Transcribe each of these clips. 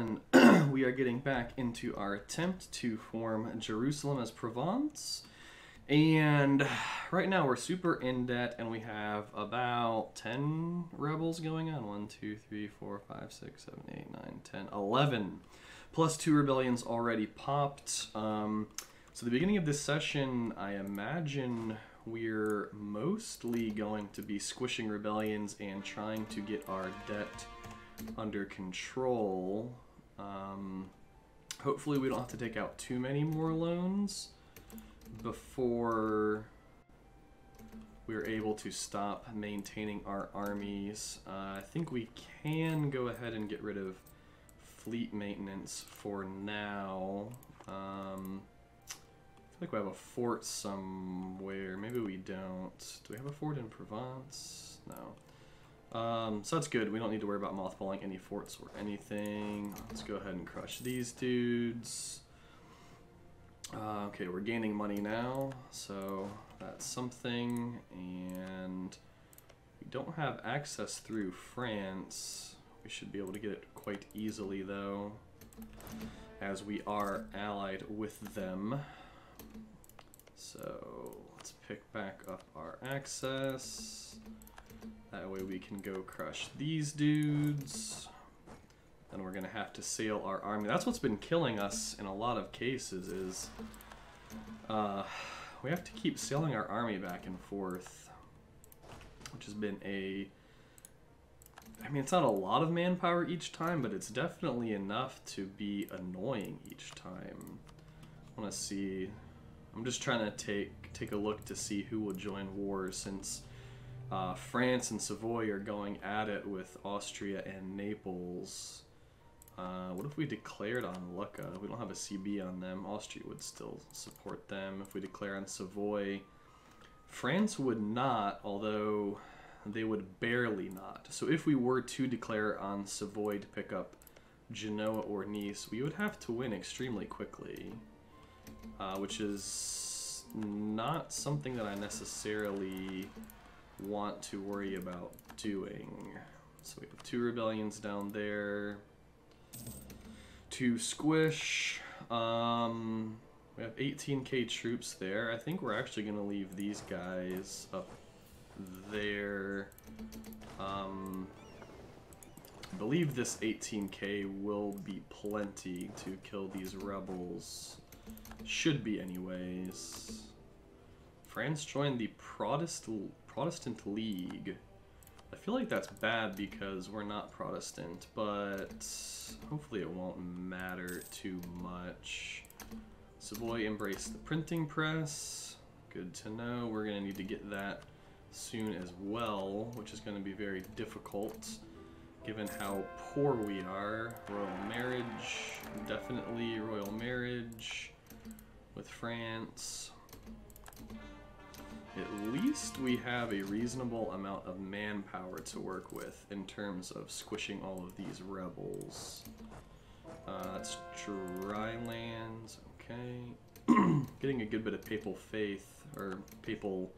And we are getting back into our attempt to form Jerusalem as Provence. And right now we're super in debt and we have about 10 rebels going on. 1, 2, 3, 4, 5, 6, 7, 8, 9, 10, 11. Plus two rebellions already popped. Um, so the beginning of this session, I imagine we're mostly going to be squishing rebellions and trying to get our debt under control. Um, hopefully we don't have to take out too many more loans before we're able to stop maintaining our armies. Uh, I think we can go ahead and get rid of fleet maintenance for now. Um, I feel like we have a fort somewhere. Maybe we don't. Do we have a fort in Provence? No. Um, so that's good. We don't need to worry about mothballing any forts or anything. Let's go ahead and crush these dudes. Uh, okay, we're gaining money now, so that's something. And we don't have access through France. We should be able to get it quite easily, though, as we are allied with them. So let's pick back up our access. That way we can go crush these dudes. Then we're gonna have to sail our army. That's what's been killing us in a lot of cases is uh, we have to keep sailing our army back and forth, which has been a I mean, it's not a lot of manpower each time, but it's definitely enough to be annoying each time. I want to see. I'm just trying to take take a look to see who will join war since uh, France and Savoy are going at it with Austria and Naples. Uh, what if we declared on Lucca? We don't have a CB on them. Austria would still support them. If we declare on Savoy, France would not, although they would barely not. So if we were to declare on Savoy to pick up Genoa or Nice, we would have to win extremely quickly, uh, which is not something that I necessarily want to worry about doing. So we have two rebellions down there. To squish. Um, we have 18k troops there. I think we're actually going to leave these guys up there. Um, I believe this 18k will be plenty to kill these rebels. Should be anyways. France joined the Protestant Protestant League. I feel like that's bad because we're not Protestant, but hopefully it won't matter too much. Savoy embraced the printing press. Good to know. We're going to need to get that soon as well, which is going to be very difficult given how poor we are. Royal marriage, definitely royal marriage with France. At least we have a reasonable amount of manpower to work with in terms of squishing all of these rebels. Uh, that's dry lands, okay. Getting a good bit of papal faith, or papal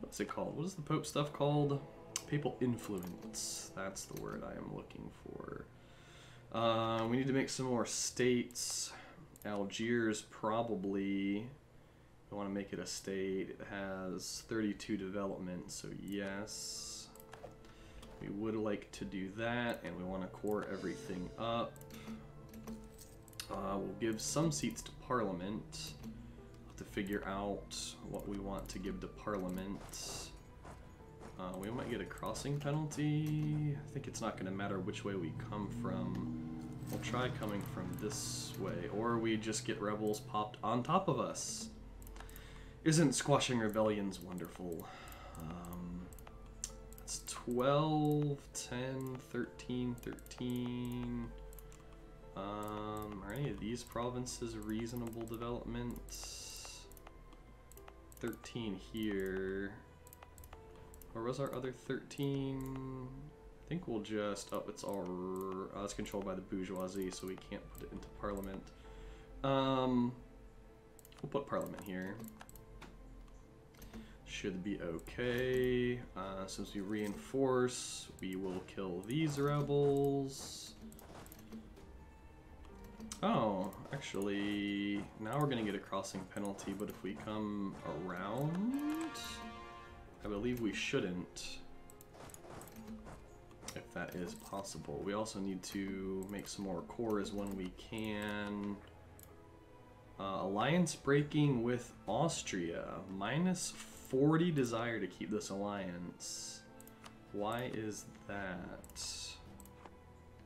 what's it called? What is the Pope stuff called? Papal influence. That's the word I am looking for. Uh, we need to make some more states. Algiers probably. I want to make it a state. It has 32 development, so yes. We would like to do that, and we want to core everything up. Uh, we'll give some seats to Parliament Have to figure out what we want to give to Parliament. Uh, we might get a crossing penalty. I think it's not going to matter which way we come from. We'll try coming from this way, or we just get rebels popped on top of us. Isn't squashing rebellions wonderful? Um, it's 12, 10, 13, 13. Um, are any of these provinces reasonable development? 13 here. Where was our other 13? I think we'll just, oh, it's all, uh, it's controlled by the bourgeoisie, so we can't put it into parliament. Um, we'll put parliament here. Should be okay. Uh, since we reinforce, we will kill these rebels. Oh, actually, now we're gonna get a crossing penalty, but if we come around, I believe we shouldn't. If that is possible. We also need to make some more cores when we can. Uh, alliance breaking with Austria. Minus 40 desire to keep this alliance. Why is that?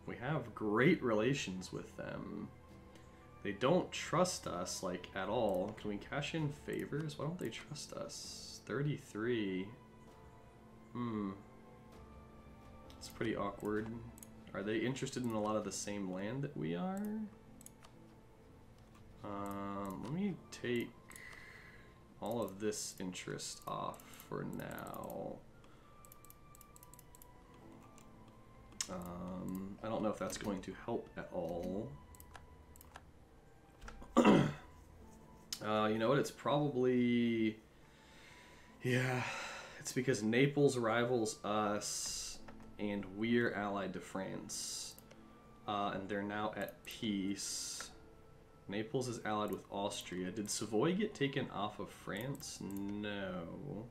We have great relations with them. They don't trust us, like, at all. Can we cash in favors? Why don't they trust us? 33. Hmm. It's pretty awkward. Are they interested in a lot of the same land that we are? Um, let me take all of this interest off for now. Um, I don't know if that's going to help at all. uh, you know what? It's probably. Yeah. It's because Naples rivals us and we're allied to France. Uh, and they're now at peace. Naples is allied with Austria. Did Savoy get taken off of France? No.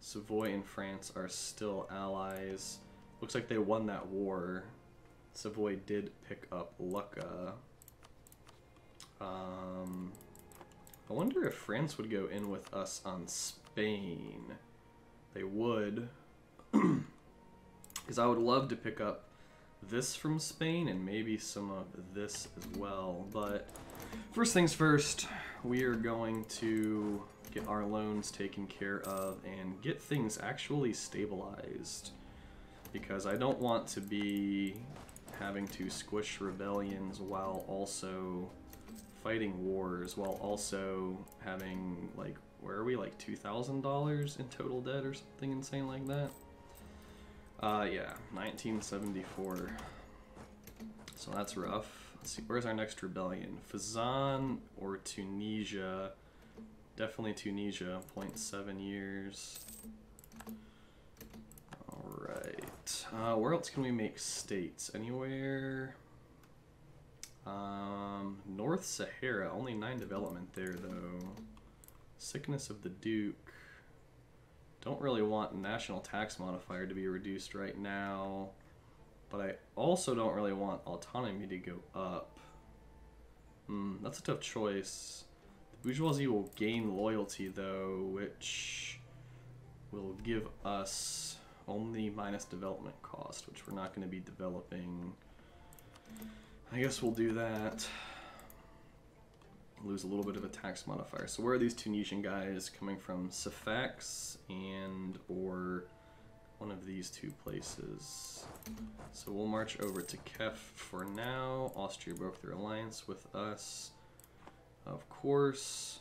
Savoy and France are still allies. Looks like they won that war. Savoy did pick up Lucca. Um, I wonder if France would go in with us on Spain. They would. Because I would love to pick up this from Spain and maybe some of this as well. But first things first, we are going to get our loans taken care of and get things actually stabilized. Because I don't want to be having to squish rebellions while also fighting wars, while also having, like, where are we, like $2,000 in total debt or something insane like that? Uh, yeah, 1974. So that's rough. Let's see, where's our next rebellion? Fezzan or Tunisia? Definitely Tunisia, 0.7 years. Alright. Uh, where else can we make states? Anywhere? Um, North Sahara, only 9 development there though. Sickness of the Duke. Don't really want national tax modifier to be reduced right now, but I also don't really want autonomy to go up. Hmm, that's a tough choice. The bourgeoisie will gain loyalty though, which will give us only minus development cost, which we're not going to be developing. I guess we'll do that lose a little bit of a tax modifier. So where are these Tunisian guys coming from? Sfax and or one of these two places. So we'll march over to Kef for now. Austria broke their alliance with us. Of course.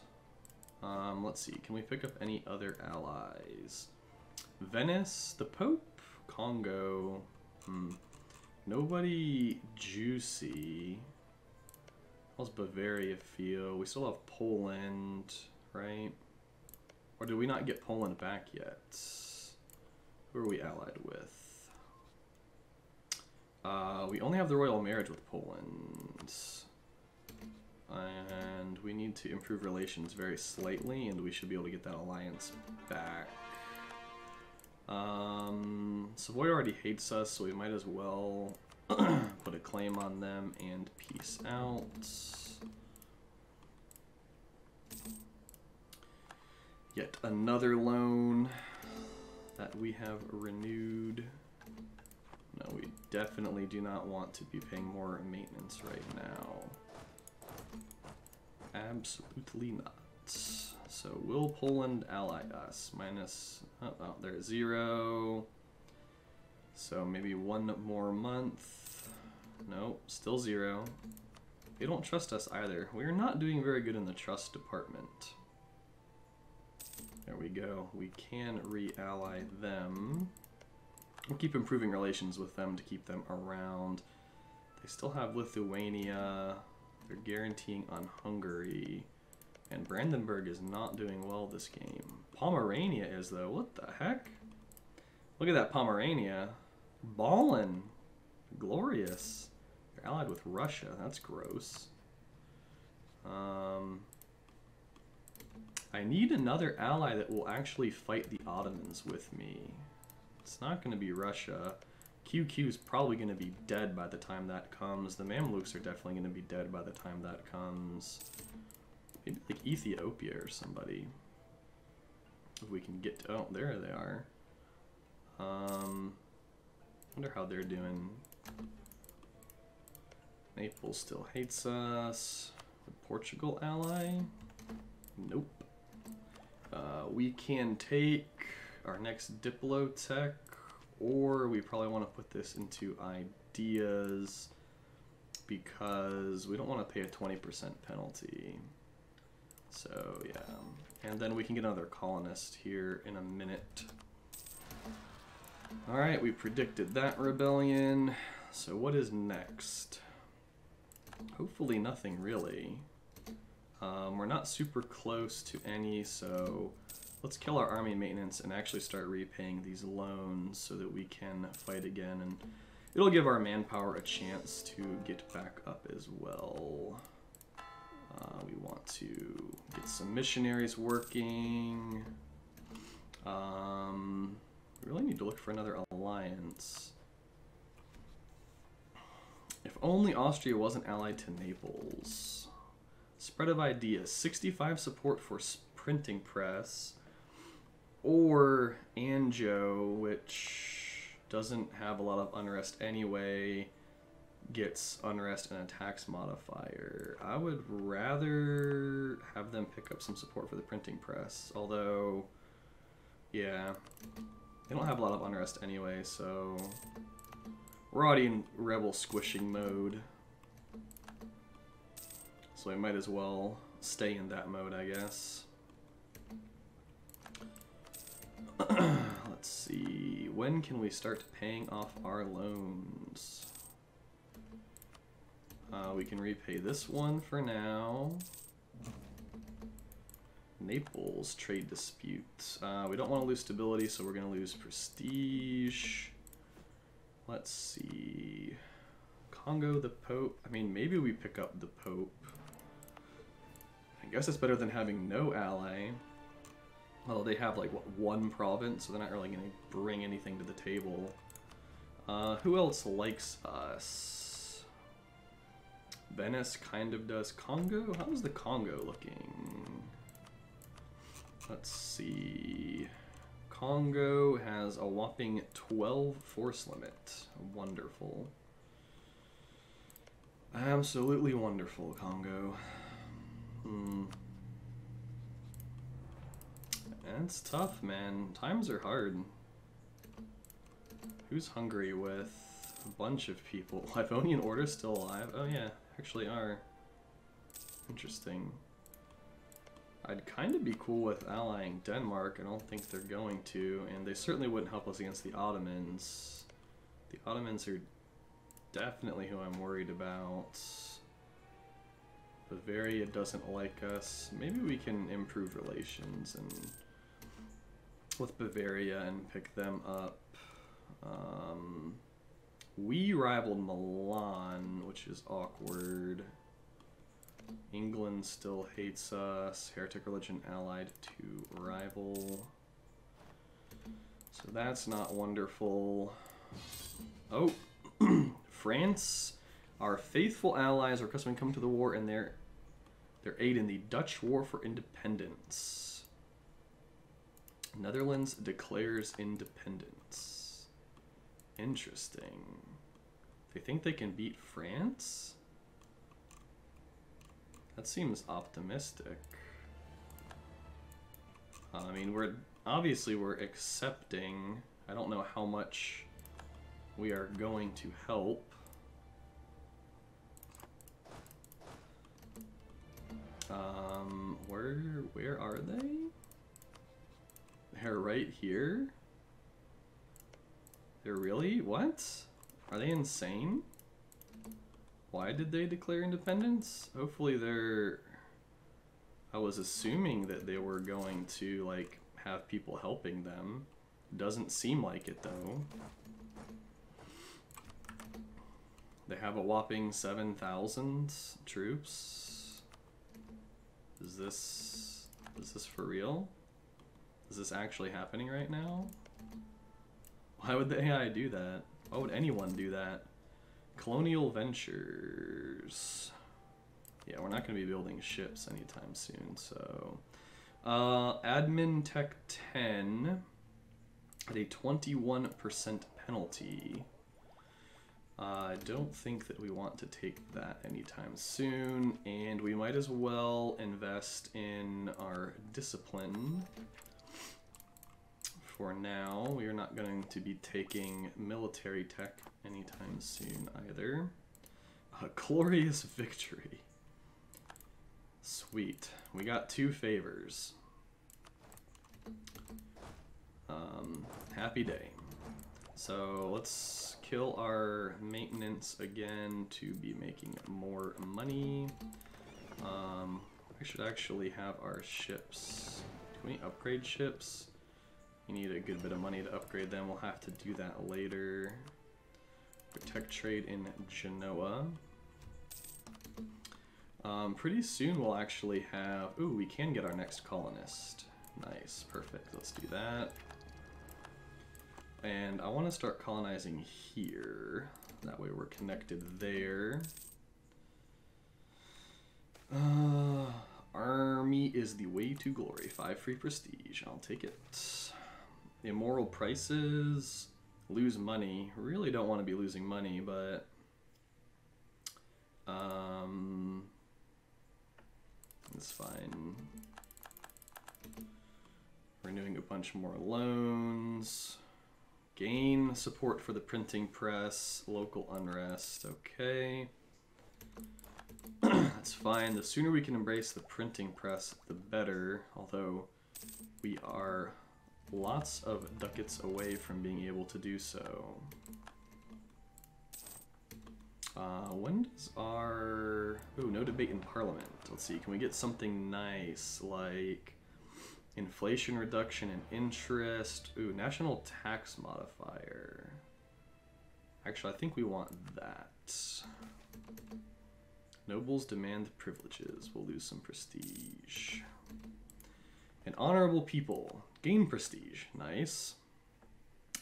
Um, let's see, can we pick up any other allies? Venice, the Pope, Congo, hmm. Nobody juicy. How's Bavaria feel? We still have Poland, right? Or did we not get Poland back yet? Who are we allied with? Uh, we only have the royal marriage with Poland. And we need to improve relations very slightly, and we should be able to get that alliance back. Um, Savoy already hates us, so we might as well put a claim on them and peace out. Yet another loan that we have renewed. No, we definitely do not want to be paying more maintenance right now. Absolutely not. So will Poland ally us? Minus, uh, oh, oh there's zero. So maybe one more month. No, still zero. They don't trust us either. We're not doing very good in the trust department. There we go. We can re-ally them. We'll keep improving relations with them to keep them around. They still have Lithuania. They're guaranteeing on Hungary. And Brandenburg is not doing well this game. Pomerania is, though. What the heck? Look at that Pomerania. Ballin. Glorious. They're allied with Russia. That's gross. Um, I need another ally that will actually fight the Ottomans with me. It's not going to be Russia. QQ is probably going to be dead by the time that comes. The Mamluks are definitely going to be dead by the time that comes. Maybe like Ethiopia or somebody. If we can get to, oh, there they are. Um, wonder how they're doing. Naples still hates us. The Portugal ally? Nope. Uh, we can take our next Diplotech, or we probably want to put this into ideas because we don't want to pay a 20% penalty. So, yeah. And then we can get another colonist here in a minute. Alright, we predicted that rebellion. So what is next? Hopefully nothing really. Um, we're not super close to any, so let's kill our army maintenance and actually start repaying these loans so that we can fight again. And it'll give our manpower a chance to get back up as well. Uh, we want to get some missionaries working. Um, we really need to look for another alliance. If only Austria wasn't allied to Naples. Spread of ideas. 65 support for printing press. Or Anjou, which doesn't have a lot of unrest anyway, gets unrest and a tax modifier. I would rather have them pick up some support for the printing press. Although, yeah, they don't have a lot of unrest anyway, so we're already in rebel squishing mode. So we might as well stay in that mode, I guess. Let's see, when can we start paying off our loans? Uh, we can repay this one for now. Naples trade dispute. Uh, we don't want to lose stability, so we're going to lose prestige. Let's see. Congo, the Pope. I mean, maybe we pick up the Pope. I guess it's better than having no ally. Well, they have like what, one province, so they're not really going to bring anything to the table. Uh, who else likes us? Venice kind of does. Congo? How's the Congo looking? Let's see. Congo has a whopping 12 force limit. Wonderful. Absolutely wonderful, Congo. Hmm. It's tough, man. Times are hard. Who's Hungary with? A bunch of people. Livonian Order still alive? Oh yeah, actually are. Interesting. I'd kind of be cool with allying Denmark. I don't think they're going to, and they certainly wouldn't help us against the Ottomans. The Ottomans are definitely who I'm worried about. Bavaria doesn't like us. Maybe we can improve relations and with Bavaria and pick them up. Um, we rivaled Milan, which is awkward. England still hates us. Heretic religion allied to rival. So that's not wonderful. Oh, France. Our faithful allies are accustomed to come to the war and their their aid in the Dutch War for Independence. Netherlands declares independence. Interesting. They think they can beat France? That seems optimistic. Uh, I mean, we're obviously we're accepting. I don't know how much we are going to help. Um, where where are they? They're right here. They're really what? Are they insane? Why did they declare independence? Hopefully they're... I was assuming that they were going to, like, have people helping them. Doesn't seem like it, though. They have a whopping 7,000 troops. Is this is this for real? Is this actually happening right now? Why would the AI do that? Why would anyone do that? Colonial Ventures. Yeah, we're not going to be building ships anytime soon, so... Uh, Admin Tech 10 at a 21% penalty. Uh, I don't think that we want to take that anytime soon, and we might as well invest in our discipline. For now, we are not going to be taking military tech anytime soon either. A glorious victory. Sweet. We got two favors. Um, happy day. So let's kill our maintenance again to be making more money. Um, we should actually have our ships. Can we upgrade ships? We need a good bit of money to upgrade them. We'll have to do that later. Protect trade in Genoa. Um, pretty soon we'll actually have... Ooh, we can get our next colonist. Nice, perfect. Let's do that. And I want to start colonizing here. That way we're connected there. Uh, army is the way to glory. Five free prestige. I'll take it. Immoral prices. Lose money. Really don't want to be losing money, but... Um, it's fine. Renewing a bunch more loans. Gain support for the printing press, local unrest, okay. That's fine. The sooner we can embrace the printing press, the better. Although we are lots of ducats away from being able to do so. Uh, when does our... Ooh, no debate in Parliament. Let's see, can we get something nice like inflation reduction and interest? Ooh, national tax modifier. Actually, I think we want that. Nobles demand privileges. We'll lose some prestige. And honorable people. Gain prestige. Nice.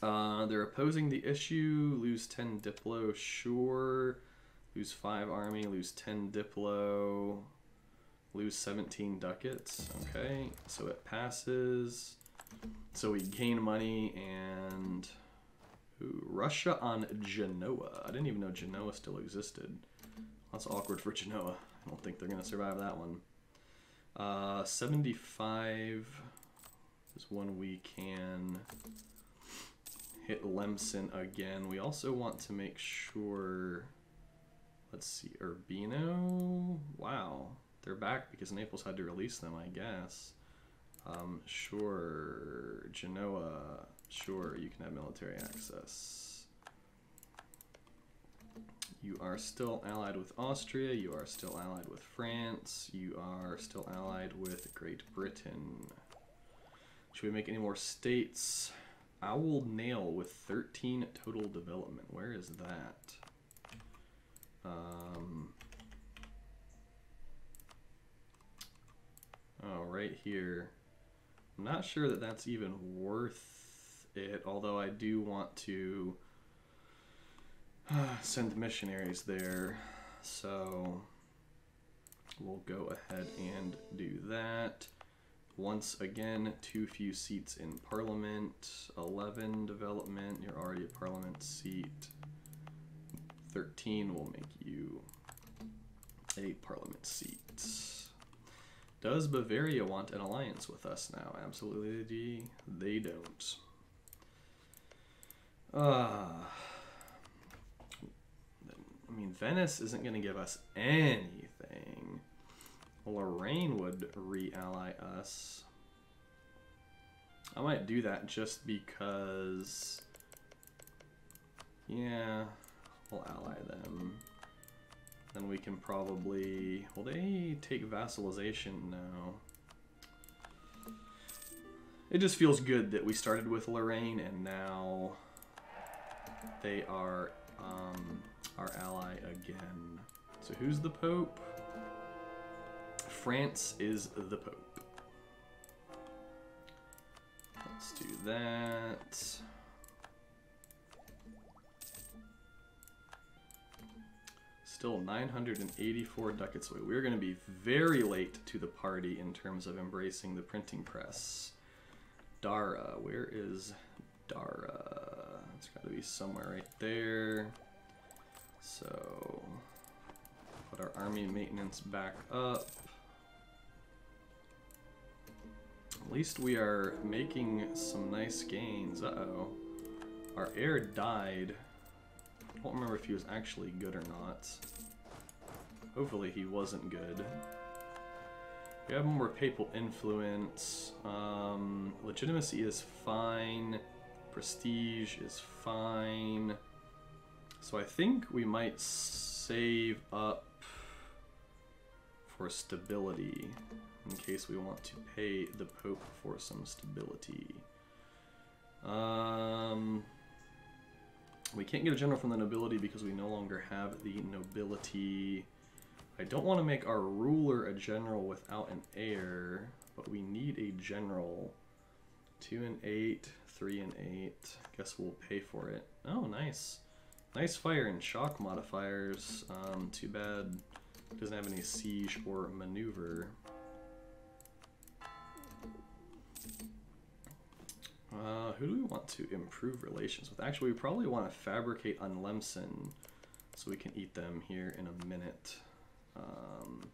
Uh, they're opposing the issue. Lose 10 Diplo. Sure. Lose 5 army. Lose 10 Diplo. Lose 17 ducats. Okay. So it passes. So we gain money and... Ooh, Russia on Genoa. I didn't even know Genoa still existed. That's awkward for Genoa. I don't think they're going to survive that one. Uh, 75 is one we can hit Lemson again. We also want to make sure, let's see, Urbino, wow, they're back because Naples had to release them, I guess. Um, sure, Genoa, sure, you can have military access. You are still allied with Austria, you are still allied with France, you are still allied with Great Britain. Should we make any more states? Owl Nail with 13 total development. Where is that? Um, oh, right here. I'm not sure that that's even worth it, although I do want to send missionaries there. So we'll go ahead and do that. Once again, too few seats in Parliament. 11 development, you're already a Parliament seat. 13 will make you a Parliament seat. Does Bavaria want an alliance with us now? Absolutely, they don't. Ah. Uh, I mean, Venice isn't going to give us anything. Lorraine would re-ally us. I might do that just because... Yeah, we'll ally them. Then we can probably... Will they take vassalization? now? It just feels good that we started with Lorraine and now they are um, our ally again. So who's the Pope? France is the Pope. Let's do that. Still 984 ducats away. We're going to be very late to the party in terms of embracing the printing press. Dara, where is Dara? It's got to be somewhere right there. So, put our army maintenance back up. At least we are making some nice gains. Uh-oh. Our heir died. I don't remember if he was actually good or not. Hopefully he wasn't good. We have more papal influence. Um, legitimacy is fine. Prestige is fine. So I think we might save up for stability in case we want to pay the Pope for some stability. Um, we can't get a general from the nobility because we no longer have the nobility. I don't want to make our ruler a general without an heir, but we need a general. Two and eight, three and eight. Guess we'll pay for it. Oh, nice. Nice fire and shock modifiers. Um, too bad it doesn't have any siege or maneuver. Who do we want to improve relations with? Actually, we probably want to fabricate on Lemson so we can eat them here in a minute. Um,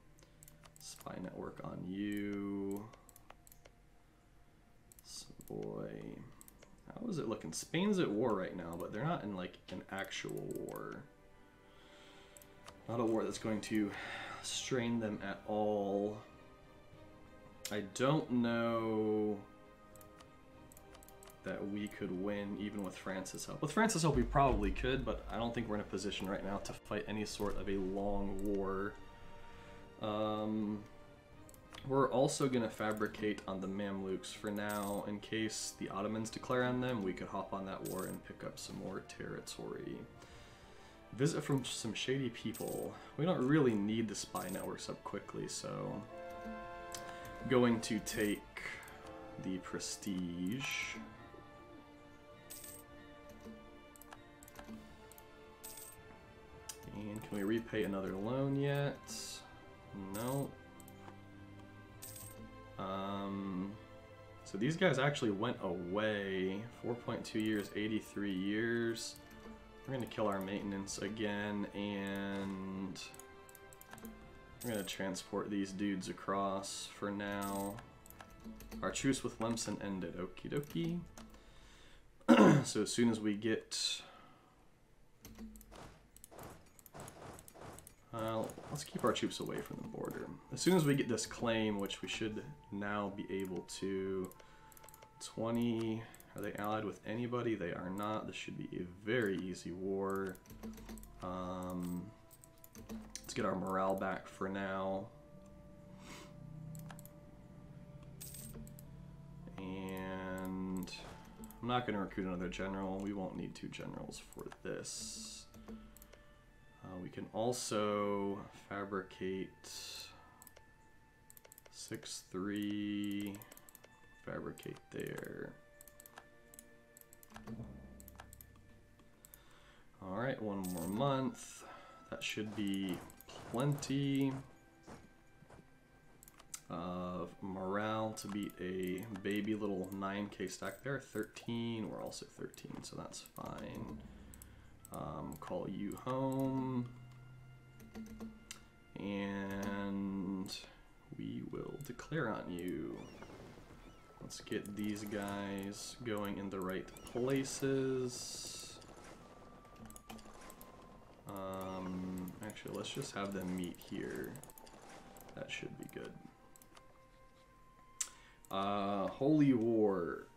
spy network on you. boy. How is it looking? Spain's at war right now, but they're not in like an actual war. Not a war that's going to strain them at all. I don't know that we could win even with France's help. With France's help we probably could, but I don't think we're in a position right now to fight any sort of a long war. Um, we're also going to fabricate on the Mamluks for now. In case the Ottomans declare on them, we could hop on that war and pick up some more territory. Visit from some shady people. We don't really need the spy networks up quickly, so... Going to take the prestige. And can we repay another loan yet? No. Um, so these guys actually went away. 4.2 years, 83 years. We're going to kill our maintenance again, and we're going to transport these dudes across for now. Our truce with Lemson ended. Okie dokie. so as soon as we get Uh, let's keep our troops away from the border. As soon as we get this claim, which we should now be able to... 20... Are they allied with anybody? They are not. This should be a very easy war. Um, let's get our morale back for now. And I'm not going to recruit another general. We won't need two generals for this. We can also fabricate 6-3, fabricate there. Alright, one more month. That should be plenty of morale to beat a baby little 9k stack. They're 13, we're also 13, so that's fine. Um, call you home. And we will declare on you. Let's get these guys going in the right places. Um, actually, let's just have them meet here. That should be good. Uh, Holy War.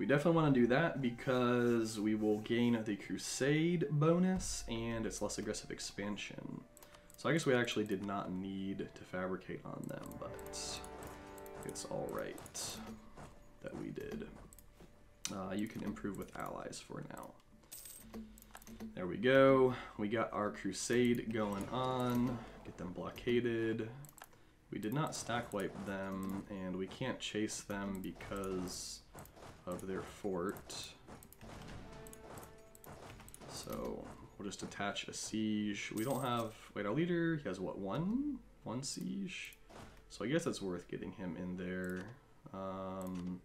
We definitely want to do that because we will gain the Crusade bonus and it's less aggressive expansion. So I guess we actually did not need to fabricate on them, but it's alright that we did. Uh, you can improve with allies for now. There we go. We got our crusade going on. Get them blockaded. We did not stack wipe them, and we can't chase them because of their fort. So we'll just attach a siege. We don't have, wait, our leader, he has what, one? One siege? So I guess it's worth getting him in there. Um,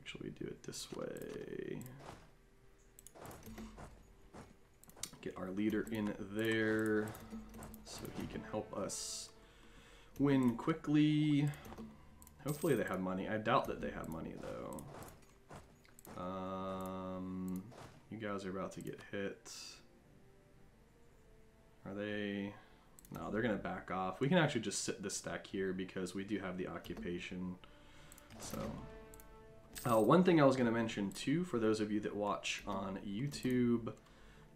actually, we do it this way. Get our leader in there so he can help us win quickly. Hopefully they have money. I doubt that they have money though. Um, you guys are about to get hit. Are they? No, they're gonna back off. We can actually just sit this stack here because we do have the occupation. So, uh, one thing I was gonna mention too, for those of you that watch on YouTube,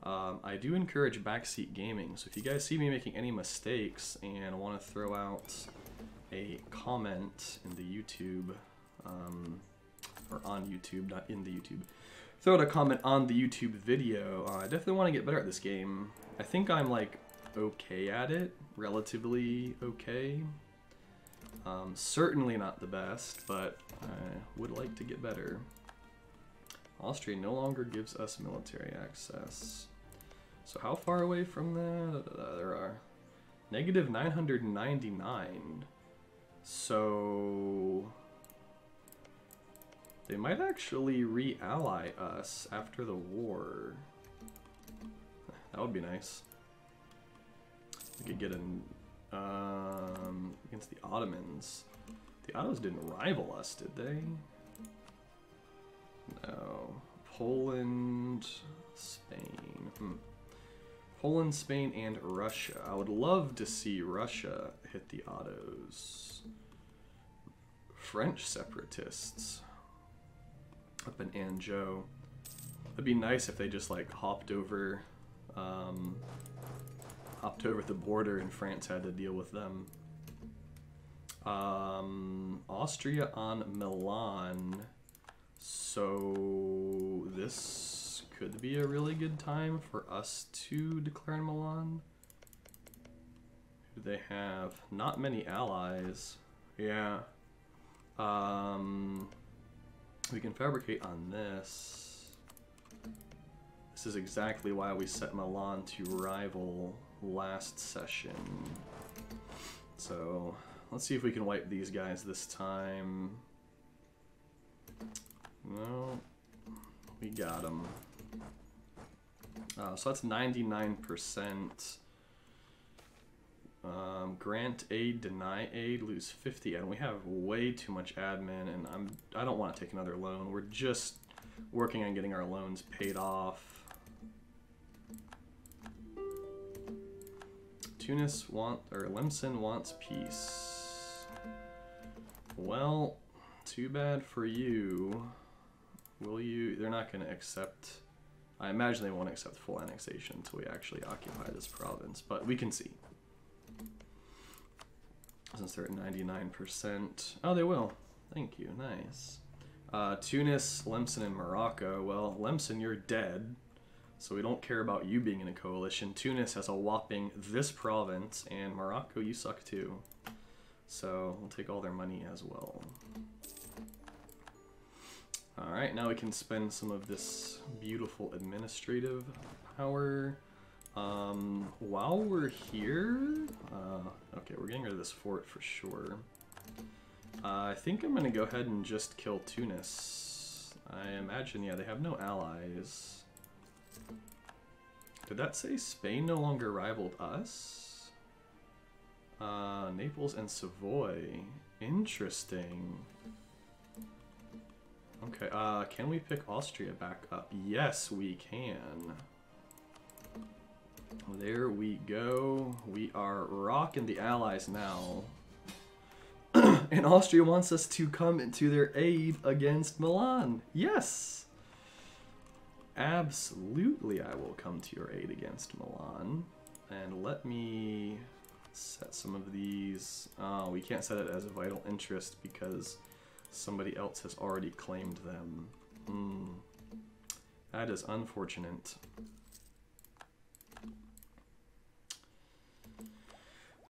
um, I do encourage backseat gaming. So if you guys see me making any mistakes and want to throw out a comment in the YouTube, um, or on YouTube, not in the YouTube, throw out a comment on the YouTube video. Uh, I definitely want to get better at this game. I think I'm like okay at it, relatively okay. Um, certainly not the best, but I would like to get better. Austria no longer gives us military access. So how far away from that? Uh, there are negative 999. So they might actually re-ally us after the war. That would be nice. We could get an um, against the Ottomans. The Ottomans didn't rival us, did they? No. Poland, Spain. Hmm. Poland, Spain, and Russia. I would love to see Russia hit the Ottos. French separatists up in Anjou. It'd be nice if they just like hopped over, um, hopped over the border and France had to deal with them. Um, Austria on Milan. So this could be a really good time for us to declare Milan. Who they have? Not many allies. Yeah. Um, we can fabricate on this. This is exactly why we set Milan to rival last session. So let's see if we can wipe these guys this time. No, we got them. Uh, so that's 99%. Um, grant aid, deny aid, lose 50, and we have way too much admin, and I'm I don't want to take another loan. We're just working on getting our loans paid off. Tunis want or Lemson wants peace. Well, too bad for you. Will you? They're not going to accept I imagine they won't accept full annexation until we actually occupy this province, but we can see. Since they're at 99%. Oh, they will. Thank you. Nice. Uh, Tunis, Lemson, and Morocco. Well, Lemson, you're dead, so we don't care about you being in a coalition. Tunis has a whopping this province, and Morocco, you suck too. So we'll take all their money as well. Alright, now we can spend some of this beautiful administrative power. Um, while we're here, uh, okay, we're getting rid of this fort for sure. Uh, I think I'm to go ahead and just kill Tunis. I imagine, yeah, they have no allies. Did that say Spain no longer rivaled us? Uh, Naples and Savoy. Interesting. Okay, uh, can we pick Austria back up? Yes, we can. There we go. We are rocking the Allies now. and Austria wants us to come into their aid against Milan. Yes! Absolutely, I will come to your aid against Milan. And let me set some of these. Oh, we can't set it as a vital interest because somebody else has already claimed them. Hmm. That is unfortunate.